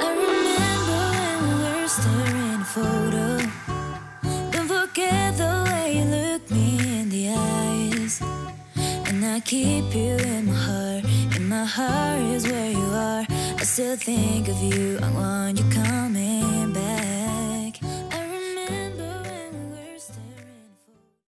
I remember when we were staring at. Don't forget the way you looked me in the eyes. And I keep you in my heart, and my heart is where you are. I still think of you. I'm